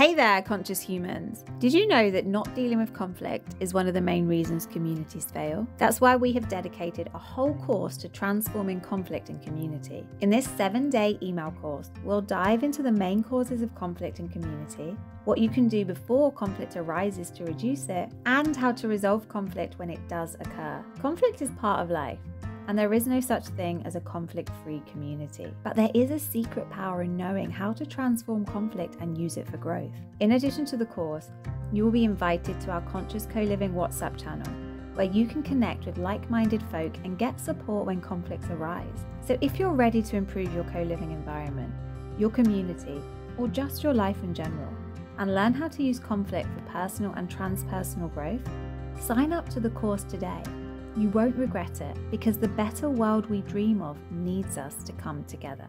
Hey there, conscious humans! Did you know that not dealing with conflict is one of the main reasons communities fail? That's why we have dedicated a whole course to transforming conflict in community. In this seven day email course, we'll dive into the main causes of conflict in community, what you can do before conflict arises to reduce it, and how to resolve conflict when it does occur. Conflict is part of life and there is no such thing as a conflict free community. But there is a secret power in knowing how to transform conflict and use it for growth. In addition to the course, you will be invited to our Conscious Co Living WhatsApp channel. Where you can connect with like minded folk and get support when conflicts arise. So, if you're ready to improve your co living environment, your community, or just your life in general, and learn how to use conflict for personal and transpersonal growth, sign up to the course today you won't regret it because the better world we dream of needs us to come together.